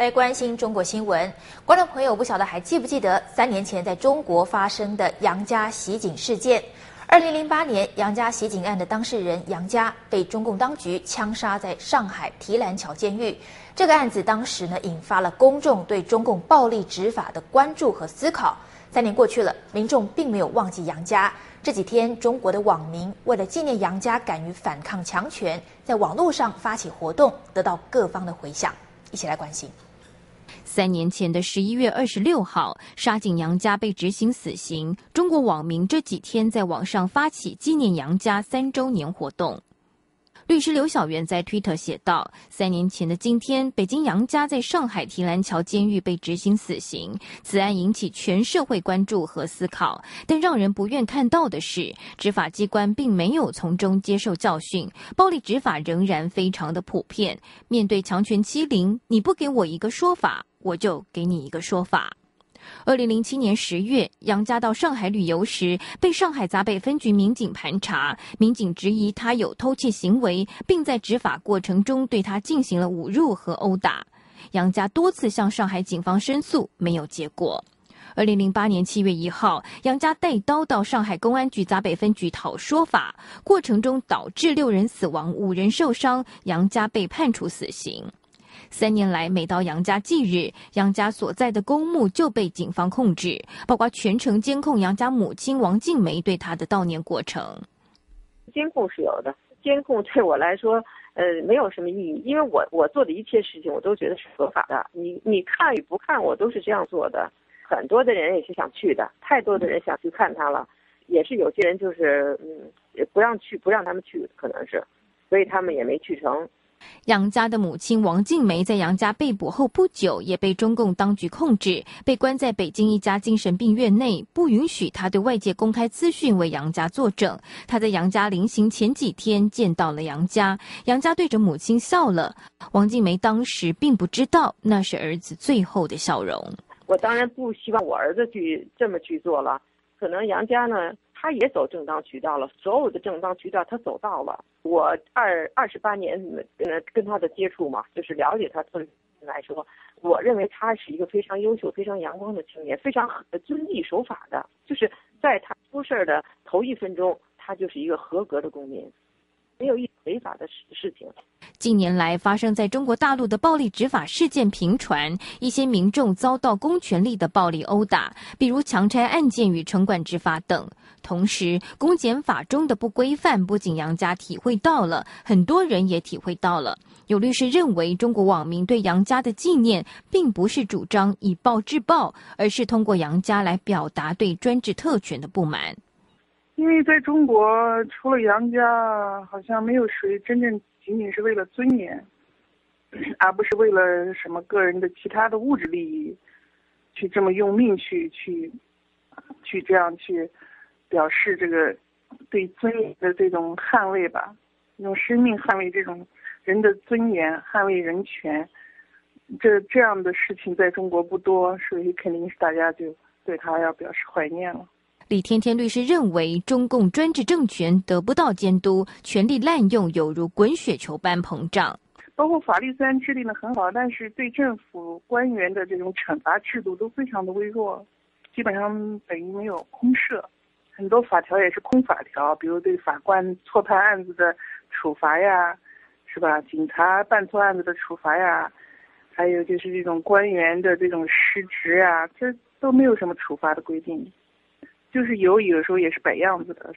来关心中国新闻，观众朋友不晓得还记不记得三年前在中国发生的杨家袭警事件？二零零八年杨家袭警案的当事人杨家被中共当局枪杀在上海提篮桥监狱。这个案子当时呢引发了公众对中共暴力执法的关注和思考。三年过去了，民众并没有忘记杨家。这几天，中国的网民为了纪念杨家敢于反抗强权，在网络上发起活动，得到各方的回响。一起来关心。三年前的十一月二十六号，沙井杨家被执行死刑。中国网民这几天在网上发起纪念杨家三周年活动。律师刘小元在推特写道：“三年前的今天，北京杨家在上海提篮桥监狱被执行死刑。此案引起全社会关注和思考，但让人不愿看到的是，执法机关并没有从中接受教训，暴力执法仍然非常的普遍。面对强权欺凌，你不给我一个说法，我就给你一个说法。”二零零七年十月，杨家到上海旅游时，被上海闸北分局民警盘查。民警质疑他有偷窃行为，并在执法过程中对他进行了侮辱和殴打。杨家多次向上海警方申诉，没有结果。二零零八年七月一号，杨家带刀到上海公安局闸北分局讨说法，过程中导致六人死亡、五人受伤，杨家被判处死刑。三年来，每到杨家忌日，杨家所在的公墓就被警方控制，包括全程监控杨家母亲王静梅对他的悼念过程。监控是有的，监控对我来说，呃，没有什么意义，因为我我做的一切事情，我都觉得是合法的。你你看与不看，我都是这样做的。很多的人也是想去的，太多的人想去看他了，也是有些人就是嗯，不让去，不让他们去，可能是，所以他们也没去成。杨家的母亲王静梅在杨家被捕后不久，也被中共当局控制，被关在北京一家精神病院内，不允许她对外界公开资讯，为杨家作证。她在杨家临行前几天见到了杨家，杨家对着母亲笑了。王静梅当时并不知道那是儿子最后的笑容。我当然不希望我儿子去这么去做了，可能杨家呢。他也走正当渠道了，所有的正当渠道他走到了。我二二十八年呃跟他的接触嘛，就是了解他从来说，我认为他是一个非常优秀、非常阳光的青年，非常遵纪守法的。就是在他出事儿的头一分钟，他就是一个合格的公民，没有一违法的事事情。近年来发生在中国大陆的暴力执法事件频传，一些民众遭到公权力的暴力殴打，比如强拆案件与城管执法等。同时，公检法中的不规范，不仅杨家体会到了，很多人也体会到了。有律师认为，中国网民对杨家的纪念，并不是主张以暴制暴，而是通过杨家来表达对专制特权的不满。因为在中国，除了杨家，好像没有谁真正。仅仅是为了尊严，而不是为了什么个人的其他的物质利益，去这么用命去去，去这样去表示这个对尊严的这种捍卫吧，用生命捍卫这种人的尊严，捍卫人权，这这样的事情在中国不多，所以肯定是大家就对他要表示怀念了。李天天律师认为，中共专制政权得不到监督，权力滥用有如滚雪球般膨胀。包括法律虽然制定的很好，但是对政府官员的这种惩罚制度都非常的微弱，基本上等于没有空设。很多法条也是空法条，比如对法官错判案子的处罚呀，是吧？警察办错案子的处罚呀，还有就是这种官员的这种失职呀，这都没有什么处罚的规定。就是有，有的时候也是摆样子的。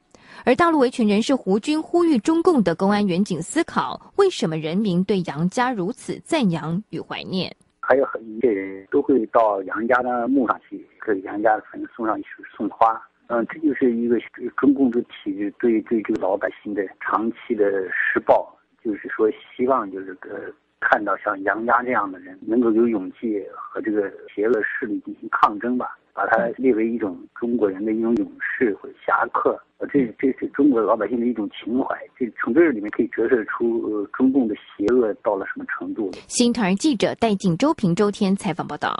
而大陆维权人士胡军呼吁中共的公安远景思考，为什么人民对杨家如此赞扬与怀念？还有很一些人都会到杨家的墓上去，给杨家的坟送上一束送花。嗯，这就是一个中共的体制对对这个老百姓的长期的施暴，就是说希望就是呃看到像杨家这样的人能够有勇气和这个邪恶势力进行抗争吧。把它列为一种中国人的一种勇士或者侠客，呃，这这是中国老百姓的一种情怀。这从这里面可以折射出呃中共的邪恶到了什么程度。新唐人记者戴静周平周天采访报道。